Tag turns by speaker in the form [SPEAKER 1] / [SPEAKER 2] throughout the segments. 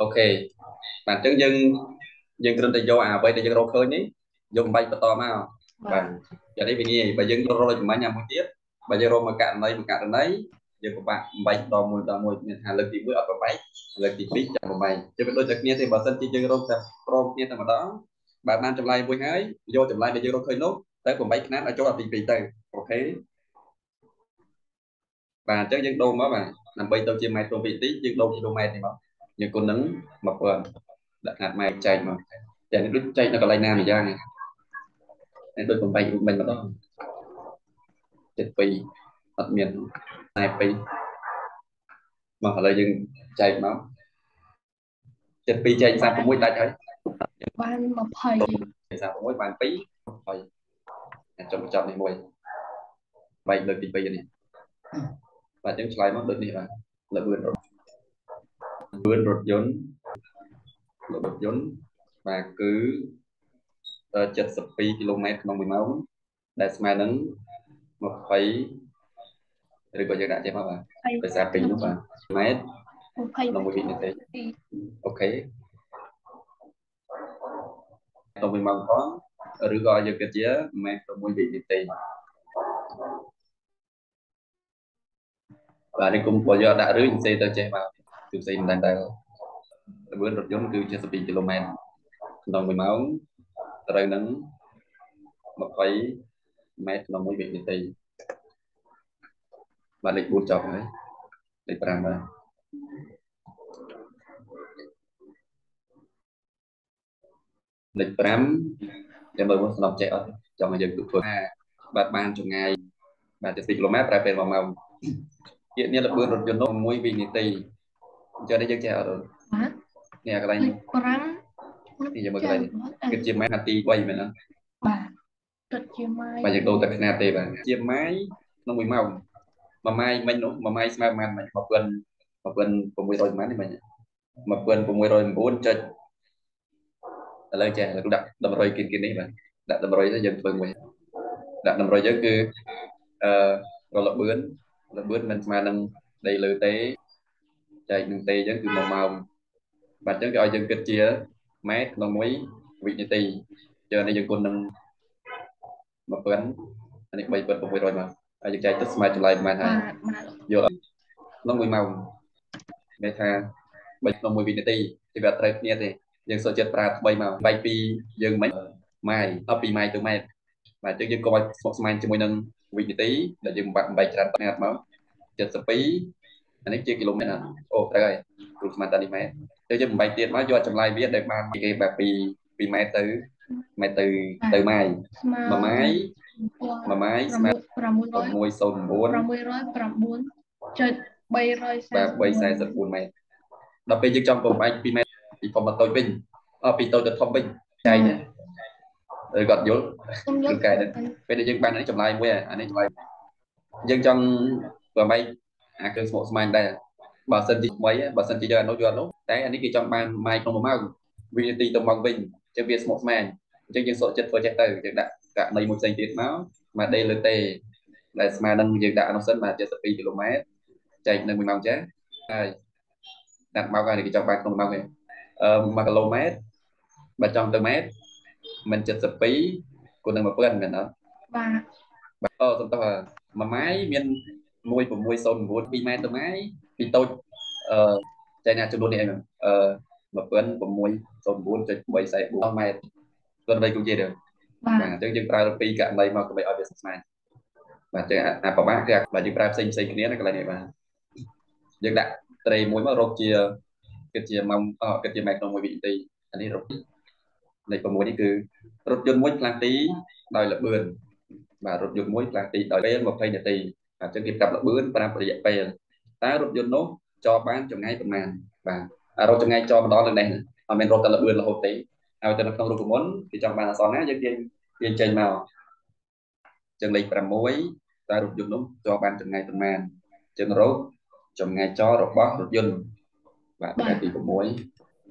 [SPEAKER 1] OK បាទអញ្ចឹងយើងយើងគ្រាន់តែយកអាអ្វីដែលយើងរកឃើញនេះយកបំប្លែងបន្តមកបាទយ៉ាងនេះវាងាយបើយើងយករកចំណេញអាមួយទៀតបើយើងរកមកករណីមកករណីយើងពិបាកបំប្លែងដល់មួយដល់មួយមានថាលើកទី1អត់បំប្លែងលើកទី2ចាំបំប្លែងចឹងវាដូចតែគ្នាទេបើសិនជាយើងរកតែព្រមគ្នាតែម្ដងបាទបានចម្លើយមួយហើយយកចម្លើយដែលយើងរកឃើញនោះទៅបំប្លែងខ្នាតឲ្យចូលដល់ទី2ទៅ OKបាទអញ្ចឹងយើងដូរមកបាទដើម្បីទៅជាម៉ែត្រ2ទីយើងដូរគីឡូម៉ែត្រនេះមក យើងគុណនឹង1000ដាក់ខាត់ម៉ែត្រចែកមកតែនេះដូចចែកនៅកន្លែងណាម្យ៉ាងនេះដូចបំបែករូបមិញម្ដង72អត់មានតែ2មកឥឡូវយើងចែកមក72ចែក36ដាច់ហើយ
[SPEAKER 2] បាន
[SPEAKER 1] 20 36បាន2 20ចុះបញ្ចប់នេះមួយបែកលើកទី2នេះបាទយើងឆ្លើយមកដូចនេះបាទល្បឿនរថ ល្បឿនរថយន្តល្បឿនរថយន្តបាទគឺ72គីឡូម៉ែត្រក្នុង1ម៉ោងដែលស្មើនឹង20ឬក៏យើងដាក់ចេះមកបាទភាសាពីរនោះបាទម៉ែត្រ
[SPEAKER 2] 20
[SPEAKER 1] ក្នុង1វិនាទីអូខេក្នុង1ម៉ោងផងឬក៏យើងគិតជាម៉ែត្រក្នុង1វិនាទីបាទនេះគុំបើយកដាក់ឬសេទៅចេះមក គឺផ្សេងមិនដែរល្បឿនរថយន្តគឺ72គីឡូម៉ែត្រក្នុង1ម៉ោងត្រូវនឹង20ម៉ែត្រក្នុង1វិនាទីបាទលេខ4ចប់ហើយលេខ5បាទលេខ5ចាំមើលមកស្នប់ចេះអត់ចង់ឲ្យយើងធ្វើបាទបានចម្ងាយបាទ70គីឡូម៉ែត្រប្រែពេល1ម៉ោងជានេះល្បឿនរថយន្តនោះ1វិនាទីអញ្ចឹងនេះយើងចេះអត់នេះកន្លែង
[SPEAKER 2] 5
[SPEAKER 1] នេះយើងមើលកន្លែងគិតជាម៉ែនាទី3មែនទេ
[SPEAKER 2] បាទគិតជាម៉ាយ
[SPEAKER 1] បាទយើងដូរតែຂະຫນាតទេបាទជាម៉ាយក្នុង1ម៉ោងមួយម៉ាយមិញនោះមួយម៉ាយស្មើប៉ុន្មានមិញ1600 1600ប៉ុន្មាននេះមិញ1609ចុចឥឡូវចេះឥឡូវដាក់តម្រុយគិនគិននេះបាទដាក់តម្រុយទៅយើងធ្វើមួយដាក់តម្រុយយើងគឺអឺរលបឿនល្បឿនមិនស្មើនឹងដីលើទេ ចែកនឹងទេអញ្ចឹងគឺ1ម៉ោងបាទអញ្ចឹងគេឲ្យយើងគិតជាម៉ែត្រក្នុង1វិនាទីចុះនេះយើងគុណនឹង1000អានេះ3600មកហើយយើងចែកទៅស្មើចម្លើយប្រហែលហើយយល់ក្នុង1ម៉ោងគេថាបើក្នុង1វិនាទីជាវាត្រូវគ្នាទេយើងសូមចិត្តប្រើថ្មីមកបែកពីយើងមិនម៉ាយដល់ពីម៉ាយទៅម៉ែត្របាទអញ្ចឹងយើងកុំឲ្យស្មុគស្មាញជាមួយនឹងវិនាទីដែលយើងបាក់បែកច្រើនណាត់មក72 អានេះជាគីឡូម៉ែត្រអូត្រូវហើយគ្រូស្មានតានេះម៉ែត្រទៅយើងបំបែកទៀតមកយកចម្លើយវាដែលបានគេបែបពីពីម៉ែត្រទៅម៉ែត្រទៅទៅម៉ាយមួយម៉ាយមួយម៉ាយស្មើ
[SPEAKER 2] 609 609ចុច344
[SPEAKER 1] បាទ344ម៉ែត្រដល់ពេលយើងចង់បំបែក2ម៉ែត្រពីធំមកតូចវិញអពីតូចទៅធំវិញចែកណាឬគាត់យល់គឺកែពេលដែលយើងបាននេះចម្លើយមួយអានេះចម្លើយយើងចង់បើមិន អាគ្រឿងស្មុកស្មាញដែរបើសិនជាថ្មីបើសិនជាយកអានោះយកអានោះតែអានេះគេចង់បានម៉ាយក្នុងមួយម៉ោងវិនាទីទៅម៉ោងវិញអញ្ចឹងវាស្មុកស្មាញអញ្ចឹងយើងសុខចិត្តធ្វើចេះទៅយើងដាក់ករណីមួយផ្សេងទៀតមកមកដេលើទេដែលស្មើនឹងយើងដាក់អានោះសិនបាទ72គីឡូម៉ែត្រចែកនៅ1ម៉ោងចាហើយដាក់ម៉ោងហើយគេចង់បានក្នុងម៉ោងទេអឺ1គីឡូម៉ែត្របើចង់ទៅម៉ែត្រមិន72គុណនឹង1000មែនអត់
[SPEAKER 2] បាទ
[SPEAKER 1] អូសំទោសមួយម៉ាយមាន 1609 2ម៉ែត្រទៅម៉ាយពីតូចអឺចែកណាចំនួននេះអីអឺ1609.344ម៉ែត្រគាត់បីគូជាទេបាទអញ្ចឹងយើងប្រើពីករណីមកដើម្បីឲ្យវាស្មើបាទចឹងអាប្រមាណគឺបើយើងប្រើផ្សេងផ្សេងគ្នានៅកន្លែងនេះបាទយើងដាក់ត្រេមួយមករកជាគិតជាម៉ោងគិតជាម៉ែត្រក្នុង1វិនាទីអានេះរកលេខ6នេះគឺរថយន្តមួយផ្លាស់ទីដោយល្បឿនបាទរថយន្តមួយផ្លាស់ទីដោយពេល20នាទីអញ្ចឹងគេប្រាប់ល្បឿនប្រាប់រយៈពេលតើរថយន្តនោះចរបានចម្ងាយប៉ុន្មានបាទរថចម្ងាយចរម្ដងនៅនេះអត់មែនរថតែល្បឿនរហូតទេហើយទៅនៅក្នុងរូបមន្តគេចង់បានអសនណាយើងទាញទាញចេញមកចឹងលេខ6តើរថយន្តនោះចរបានចម្ងាយប៉ុន្មានចឹងរថចម្ងាយចររបស់រថយន្តបាទលេខទី6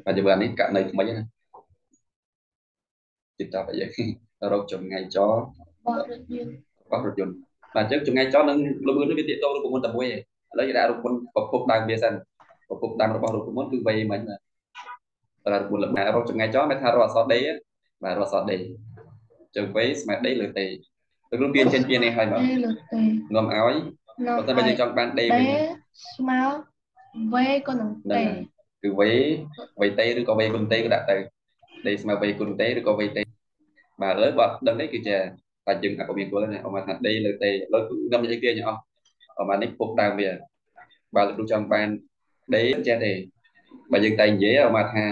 [SPEAKER 1] បាទយើងមើលនេះករណីថ្មីណាចិត្តតបយើងរកចម្ងាយចរ
[SPEAKER 2] របស់រថយន្ត
[SPEAKER 1] របស់រថយន្ត បាទអញ្ចឹងចម្ងាយចរនឹងល្បឿននេះវាទាក់ទងរូបមន្តតែមួយឯងឥឡូវគេដាក់រូបមន្តប្រភពដើមវាសិនប្រភពដើមរបស់រូបមន្តគឺវ័យមិញបាទតារា9លើម៉ែរកចម្ងាយចោលមិនថារកអក្សរ D បាទរកអក្សរ D ចឹងវេស្មើ D លើ T ទៅគ្រូពៀនចេញពៀននេះហើយបាទ
[SPEAKER 2] D លើ T
[SPEAKER 1] នាំឲ្យបើតែបើយើងចង់បាន D
[SPEAKER 2] វិញ D ស្មើ V ក៏នឹង T
[SPEAKER 1] គឺ V V T ឬក៏ V គុណ T ក៏ដាក់ទៅ D ស្មើ V គុណ T ឬក៏ V T បាទឥឡូវបើដឹងនេះគឺជា តែយើងអត់មានគោលណាអមថា D លើ T ឥឡូវខ្ញុំនិយាយទាញអស់អមនេះពុកដើមវាបើលោកគ្រូចង់បាន D ចេះទេបើយើងតែនិយាយអមថា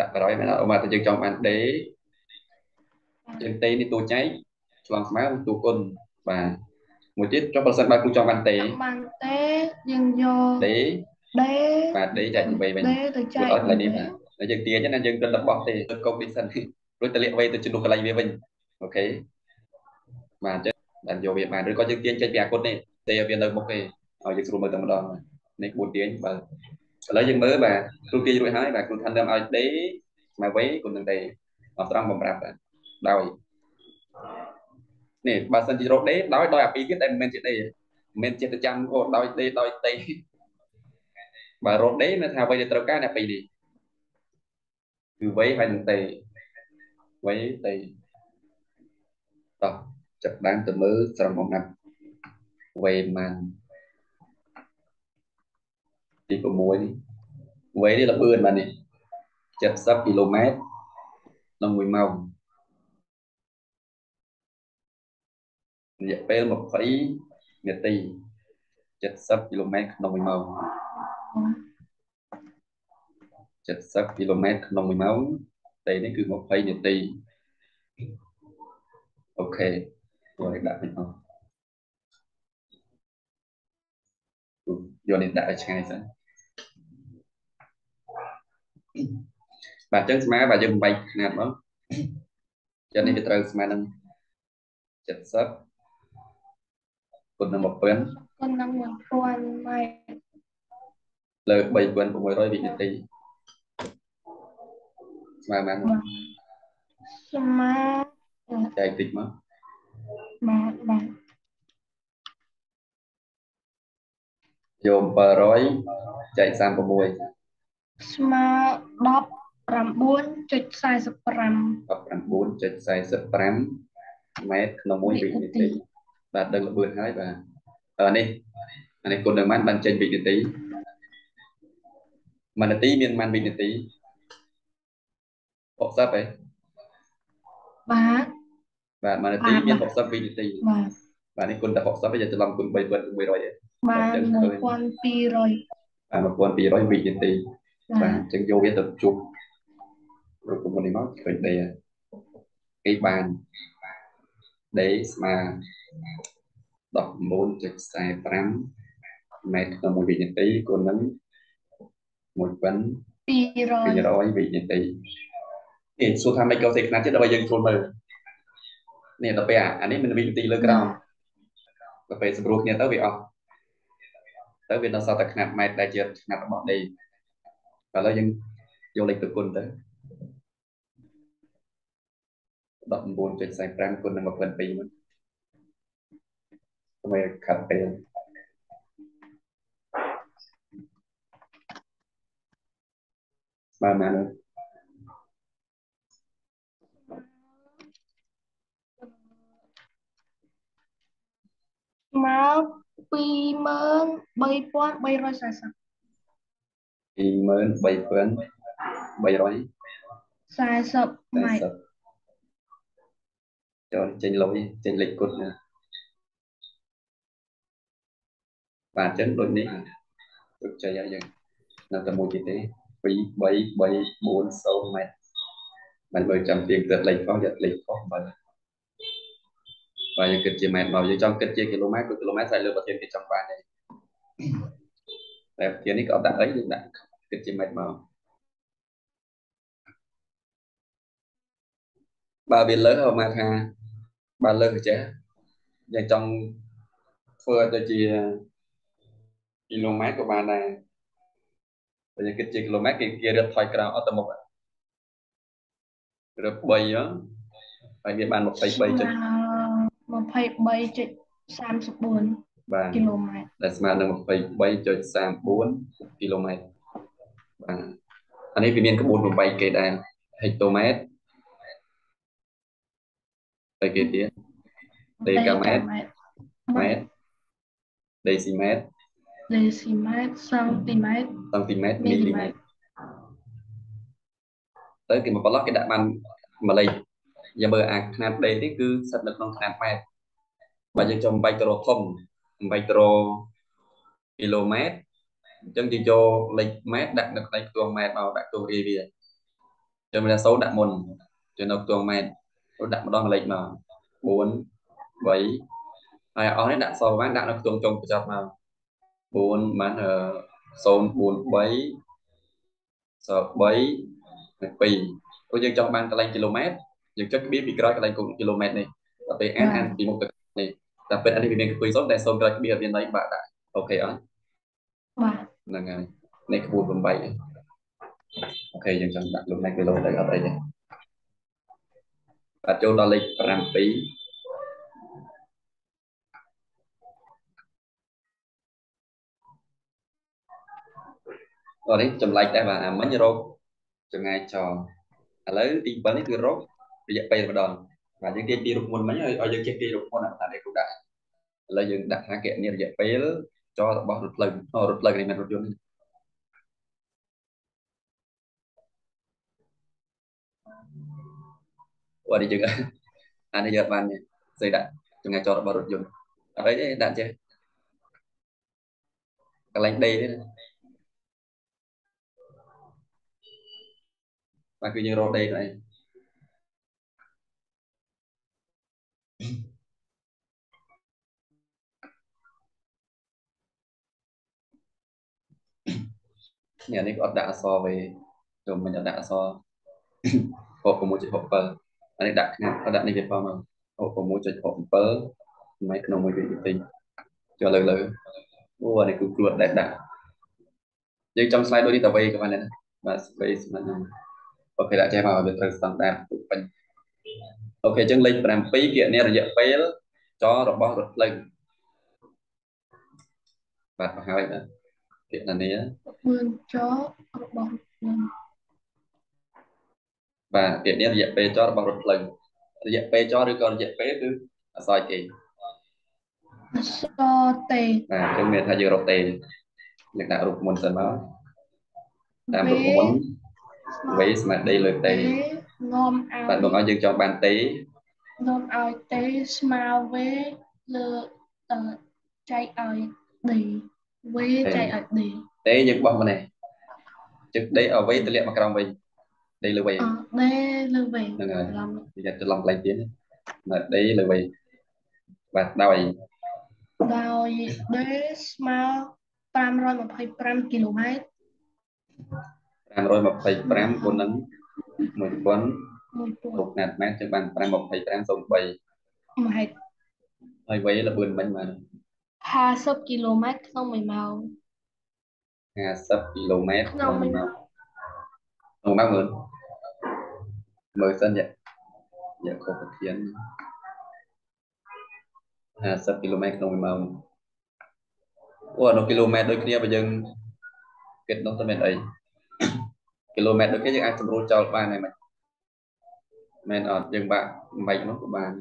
[SPEAKER 1] ដាក់បរយមែនអមថាយើងចង់បាន D យើង T នេះតួចែកឆ្លងស្មើតួគុណបាទមួយទៀតចុះបើសិនបើគ្រូចង់បាន T
[SPEAKER 2] បាន T យើងយក
[SPEAKER 1] D
[SPEAKER 2] D
[SPEAKER 1] បាទ D ចែកទៅវិញ
[SPEAKER 2] D ទៅចែក
[SPEAKER 1] អត់ឡើយនេះបាទយើងទាញណាយើងគិតរបស់ទេទៅកុំនេះសិនរួចទៅលាក់វេទៅជំនួសកន្លែងវាវិញ អូខេបាទអញ្ចឹងបានយកវាបានឬក៏យើងទាញចេញពីអាគុតនេះទេវានៅមុខទេឲ្យយើងស្រួលមើលតែម្ដងនេះ4ទាញបាទឥឡូវយើងមើលបាទគ្រូទាញរួចហើយបាទគ្រូថានាំឲ្យ D ស្មើវេគុណនឹង D អត់ត្រង់បំប្រាប់បាទដោយនេះបើសិនជារក D ដោយដោយអាពីរទៀតតែមិនមែនជា D មិនមែនជាប្រចាំអូដោយ D ដោយ T បើរក D មានថាអ្វីដែលត្រូវការអ្នកពីរនេះគឺវេហើយនឹង T វេ T តោះ ចាប់ដើមទៅមើលស្រង់បំណាត់វេម៉ាន់ទី6នេះវេនេះល្បឿនបាទនេះ70គីឡូម៉ែត្រក្នុង1ម៉ោងរយៈពេល20នាទី70គីឡូម៉ែត្រក្នុង1ម៉ោង70គីឡូម៉ែត្រក្នុង1ម៉ោងតែនេះគឺ20នាទី អូខេtôiដាក់វិញអស់យកនេះដាក់ឲ្យឆ្ងាយសិនបាទអញ្ចឹងស្មើបាទយើងបំបែកຂະຫນាតមកចឹងនេះវាត្រូវស្មើនឹង70គុណនឹង1000
[SPEAKER 2] គុណនឹង1000ម៉ែត្រ
[SPEAKER 1] លើ3600វិនាទីស្មើបាន
[SPEAKER 2] ស្មើ
[SPEAKER 1] ចែកតិចមក
[SPEAKER 2] បាទបាទ
[SPEAKER 1] យក700ចែក36
[SPEAKER 2] ស្មើ19.45
[SPEAKER 1] 19.45ម៉ែត្រក្នុង1វិនាទីបាទដឹងល្បឿនហើយបាទអឺនេះអានេះគុណនឹងម៉ានបានចេញវិនាទី1នាទីមានប៉ុន្មានវិនាទី60ហ៎
[SPEAKER 2] បាទ
[SPEAKER 1] បាទ1នាទីមាន60វិនាទី
[SPEAKER 2] បាទ
[SPEAKER 1] បាទនេះគុណតែ60ទេច្រឡំគុណ3 100ទេ
[SPEAKER 2] បាទ1200បាទ
[SPEAKER 1] 1200វិនាទីបាទអញ្ចឹងយកវាទៅជុំរូបមន្តនេះមកឃើញដេគេបានដេស្មើ19.45ម៉ែត្រក្នុង1វិនាទីគុណនឹង
[SPEAKER 2] 1200
[SPEAKER 1] 200វិនាទីនេះសួរថាម៉េចក៏សេខ្នាតទៀតដើម្បីយើងចូលមើល នេះដល់ពេលអានេះមានវិនាទីលើក្រោមដល់ពេលស្រួលគ្នាទៅវាអស់ទៅវានៅសតខ្នាតម៉ែត្រដែលជាខ្នាតរបស់ដីឥឡូវយើងយកលេខទៅគុណទៅ19.45គុណនឹង22មកធ្វើខាត់ពេលស្មើណាស់
[SPEAKER 2] មក23340
[SPEAKER 1] 23340ម៉ែត្រចូលចេញលុយចេញលេខគុតណាបាទអញ្ចឹងដូចនេះទុកចៃហើយយើងនៅតែមួយទៀតទេ2 3 3 4 0ម៉ែត្រមិនបើចាំទៀងទឹកលេខផងយកលេខខុសបើ បាទយើងគិតជាម៉ែត្រមកយើងចង់គិតជាគីឡូម៉ែត្រគឺគីឡូម៉ែត្រស្អែកលើប្រធានគេចង់បានទេតែប្រធាននេះក៏ដាក់អីយើងដាក់គិតជាម៉ែត្រមកបើវាលើសមកថាបើលើសចេះយើងចង់ធ្វើឲ្យទៅជាគីឡូម៉ែត្រក៏បានដែរបើយើងគិតជាគីឡូម៉ែត្រគេគេរត់ថយក្រោយអត់ទៅមុខរត់3ហើយវាបាន23ចុច
[SPEAKER 2] 23.34
[SPEAKER 1] បាទ
[SPEAKER 2] គីឡូម៉ែត្រ
[SPEAKER 1] ដែលស្មើនឹង23.34គីឡូម៉ែត្របាទអានេះវាមានក្បួនបំបីគេដែរហិកតូម៉ែត្រទៅគេទៀតដេកាម៉ែត្រម៉ែត្រដេស៊ីម៉ែត្រ
[SPEAKER 2] ដេស៊ីម៉ែត្រសង់ទីម៉ែត្រ
[SPEAKER 1] សង់ទីម៉ែត្រមីលីម៉ែត្រទៅគេមកប្រឡោះគេដាក់បានម្លេច យើងមើលអាຂະຫນາດដេនេះគឺស្ថិតនៅក្នុងຂະຫນາດម៉ែត្របើយើងចង់បែកទៅរកធំបែកទៅរកគីឡូម៉ែត្រអញ្ចឹងយើងយកលេខម៉ែត្រដាក់នៅក្នុងខ្ទង់ម៉ែត្រមកដាក់ខ្ទង់រាយវាចឹងមានសូដាក់មុនចឹងនៅខ្ទង់ម៉ែត្រទៅដាក់ម្ដងលេខមក4 3ហើយអស់នេះដាក់សបានដាក់នៅខ្ទង់ចុងបញ្ចប់មក4បាន043ស3 2ព្រោះយើងចង់បានកន្លែងគីឡូម៉ែត្រ យើងចុចក្បៀសពីក្រោយកន្លែងគីឡូម៉ែត្រនេះដល់ពេលអានអានពីមុខទៅនេះតែពេលអានេះវាមានក្បួយ0តែ0ក្រោយក្បៀសវានៃបាក់ដាក់អូខេអត់
[SPEAKER 2] បាទ
[SPEAKER 1] ហ្នឹងហើយនេះក្បួន8អូខេយើងចង់ដាក់លំដាប់គីឡូទៅអត់អីទេបាទចូលដល់លេខ7អរនេះចម្លែកដែរបាទអាមិញរោគចម្ងាយចឥឡូវទី7នេះគឺរោគ រយៈពេលម្ដងបាទយើងទាយពីរូបមុនមិញឲ្យយើងចេះទាយរូបមុនអានេះគូដាក់ឥឡូវយើងដាក់ថាគណនារយៈពេលចរបស់រថភ្លើងរថភ្លើងនេះមិនរថយន្តនេះអូនេះយើងអានេះយើងបានស្អីដាក់ចម្ងាយចរបស់រថយន្តអត់អីទេដាក់ចេះកន្លែងដេទេបាទគឺយើងរកដេទៅឯង នេះនេះអត់ដាក់អក្សរវិញចូលមិនអត់ដាក់អក្សរ66.67អានេះដាក់ឆ្នាំអត់ដាក់នេះវាផងមក66.67ម៉ែក្នុងមួយវិធីចូលលើលើអូអានេះគឺគ្រួតដែលដាក់យើងចង់ស្លាយដូចនេះតវេក៏បានដែរបាទ space ហ្នឹងអូខេដាក់ចេះមកវាត្រូវស្តង់ដារពេញ អូខេអញ្ចឹងលេខ7គណនារយៈពេលចរបស់រថភ្លើងបាទបង្ហើយបាទគណនា
[SPEAKER 2] មឿនចរបស់រថភ្លើង
[SPEAKER 1] បាទគណនារយៈពេលចរបស់រថភ្លើងរយៈពេលចឬក៏រយៈពេលគឺអសយទេ
[SPEAKER 2] អសទេ
[SPEAKER 1] បាទគឺមានថាយើងរកទេយើងដាក់រូបមុនសិនមកតាមរូបមុនវេស្មារតីលើទេ
[SPEAKER 2] នាំ
[SPEAKER 1] ឲ្យបាទនាំឲ្យយើងចង់បានទេ
[SPEAKER 2] នាំឲ្យទេស្មើវេលើចែកឲ្យដេវេចែកឲ្យដេ
[SPEAKER 1] ទេយើងបោះមកនេះជឹកដេឲ្យវេទម្លាក់មកក្រោមវិញដេលើវេដេ
[SPEAKER 2] លើវេ
[SPEAKER 1] ហ្នឹងហើយនិយាយច្រឡំកន្លែងទៀតណាដេលើវេបាទដោយ
[SPEAKER 2] ដោយដេស្មើ525គីឡូម៉ែត្រ
[SPEAKER 1] 525គុណនឹង 1000រុកណាត់ម៉ែត្រចឹងបាន525.03
[SPEAKER 2] ម៉ែត្រ
[SPEAKER 1] ហើយវ័យលបឿនមិញបាន
[SPEAKER 2] 50គីឡូម៉ែត្រក្នុង1ម៉ោង
[SPEAKER 1] 50គីឡូម៉ែត្រក្នុង1ម៉ោងក្នុងម៉ោងមើលមើលសិនយ៉ាយ៉ាខុសប្រធាន50គីឡូម៉ែត្រក្នុង1ម៉ោងអូអានោះគីឡូម៉ែត្រដូចគ្នាបើយើងគិតនោះទៅមានអី គីឡូម៉ែត្រដូចគេយើងអាចសម្រួលចោលបានហើយមិនមែនអត់យើងបាក់មិននោះក៏បាន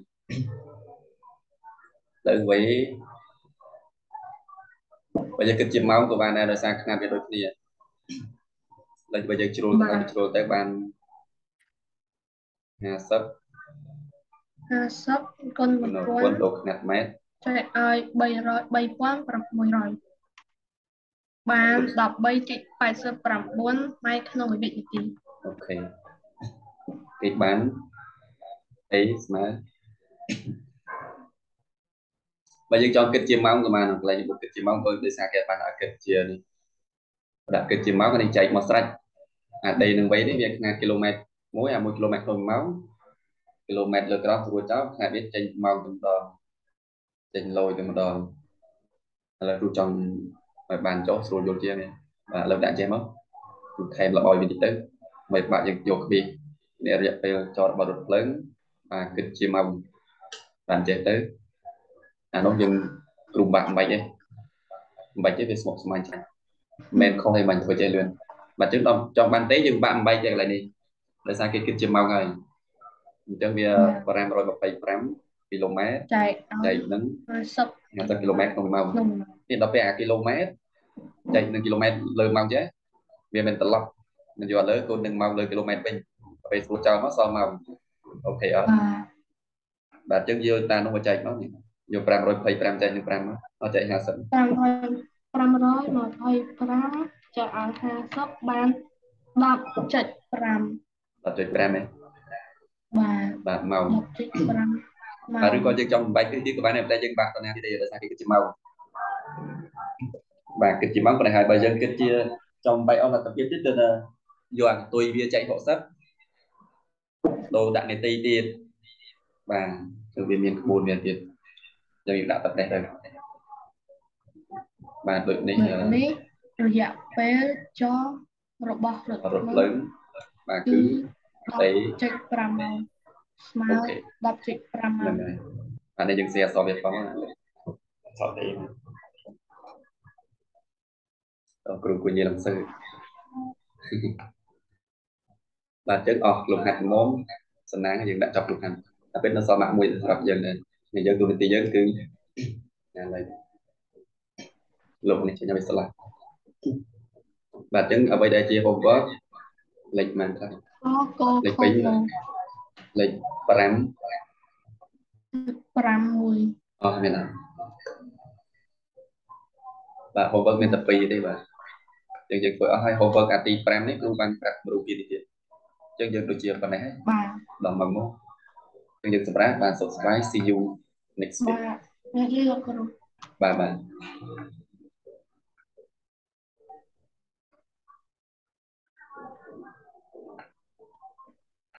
[SPEAKER 1] ទៅវិញបើយើងគិតជាម៉ោងក៏បានដែរដោយសារຂະຫນាត់វាដូចគ្នាតែបើយើងជ្រុលទៅជ្រុលទៅបាន50
[SPEAKER 2] 50គុណ
[SPEAKER 1] 1000ដល់ຂະຫນាត់ម៉ែត្រ
[SPEAKER 2] ចែកឲ្យ300 3600 បាន13.89ម៉ែត្រក្នុងមួយវិនាទី
[SPEAKER 1] អូខេគេបានអីស្មើបើយើងចង់គិតជាម៉ោងប្រហែលកន្លែងបុកគិតជាម៉ោងបើដោយសារគេបានដាក់គិតជានេះដាក់គិតជាម៉ោងនេះចែកមកស្រេចអាដីនឹងវ័យនេះវាខ្នាតគីឡូម៉ែត្រមួយអា1គីឡូម៉ែត្រក្នុងម៉ោងគីឡូម៉ែត្រលើក្រោមស្រួលចោលខ្នាតវាចេញម៉ោងទៅម្ដងចេញលយទៅម្ដងឥឡូវគ្រូចង់ ឲ្យបានចុះស្រួលយល់ជាងនេះបាទឥឡូវដាក់ចេះមកគឺថែមលបយវិញតិចទៅមិនបាក់យើងយកពីនេះរយៈពេលចតរបស់រថភ្លើងបាទគិតជាម៉ោងបានចេះទៅអានោះយើងគ្រូបាក់មិនបាច់ទេមិនបាច់ទេវាស្មុគស្មាញចាស់មិនខុសឲ្យបាញ់ធ្វើចេះលឿនបាទអញ្ចឹងដល់ចង់បានទេយើងបាក់8តែកន្លែងនេះដោយសារគេគិតជាម៉ោងហើយអញ្ចឹងវា525 គីឡូម៉ែត្រ
[SPEAKER 2] ចែក
[SPEAKER 1] ចែកនឹង
[SPEAKER 2] 50
[SPEAKER 1] 50គីឡូម៉ែត្រក្នុងម៉ោងនេះដល់ពេលអាគីឡូម៉ែត្រចែកនឹងគីឡូម៉ែត្រលើម៉ោងចេះវាមិនត្រឡប់មិនយកលើគុណនឹងម៉ោងលើគីឡូម៉ែត្រវិញពេលស្រួលចោលមកសល់ម៉ោងអូខេអត់បាទអញ្ចឹងយកតានោះមកចែកមកយក525ចែកនឹង5មកអត់ចែក50
[SPEAKER 2] 500 525ចែកឲ្យ50បាន10.5
[SPEAKER 1] 10.5ហ៎
[SPEAKER 2] បាទ
[SPEAKER 1] បាទម៉ោង
[SPEAKER 2] 10.5
[SPEAKER 1] បាទ ឬក៏យើងចង់បំបែកគឺយើងក៏បានតែយើងបាក់តណាទៀតដោយសារគេគិតជាម៉ោងបាទគិតជាម៉ោងប៉ុន្តែហើយបើយើងគិតជាចង់បែកអស់លទ្ធភាពទៀតគឺយកអាទុយវាចែក60ដូរដាក់នេតិទៀតបាទគឺវាមានក្បួនវាទៀតយើងដាក់តេស្តទៅបាទដូចនេះ
[SPEAKER 2] នេះរយៈពេលចុះរបស់រថ
[SPEAKER 1] ភ្លើងបាទគឺ
[SPEAKER 2] 10.5ម៉ោង ស្មើ10.5ម៉ោង
[SPEAKER 1] អានេះយើងសេអសវាផងសតទេដល់គ្រូគូញលំសើបាទចឹងអស់លំហាត់មុំសំណាងយើងដាក់ចាប់លំហាត់តែពេលនៅសល់ម៉ាក់មួយសម្រាប់យើងដែរយើងទូនាទីយើងគឺណាឡើយលោកនេះចេញឲ្យស្លាប់បាទអញ្ចឹងអ្វីដែលជា homework លេខប៉ុន្មានខ្លះ
[SPEAKER 2] អូកូ
[SPEAKER 1] លេខពេញ លេខ5
[SPEAKER 2] 5មួយ
[SPEAKER 1] អស់មានអត់បាទ homework មានតែ2ទេបាទយើងយើងធ្វើអស់ហើយ homework អាទី5នេះគ្រូបានប្រាប់គ្រូពីទៀតអញ្ចឹងយើងដូចជាប៉ុណ្ណេះហើយ
[SPEAKER 2] បាទ
[SPEAKER 1] ដល់មកមកយើងយើងសម្រាប់បាទសុខសប្បាយ see you next week
[SPEAKER 2] បាទអ្នកយាយលោកគ្រូ
[SPEAKER 1] បាទបាទ